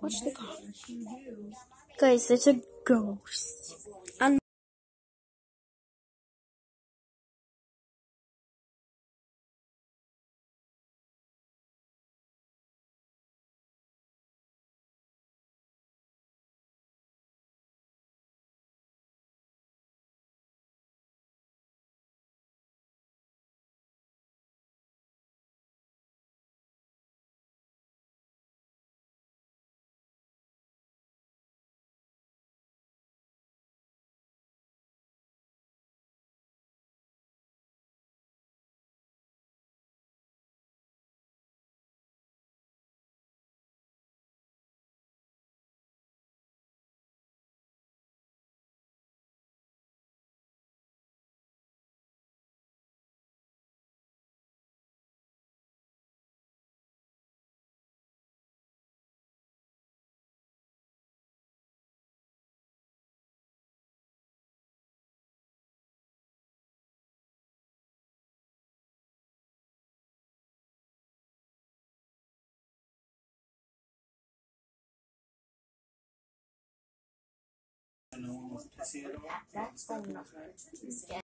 Watch the car. Guys, there's a ghost. That's phone number.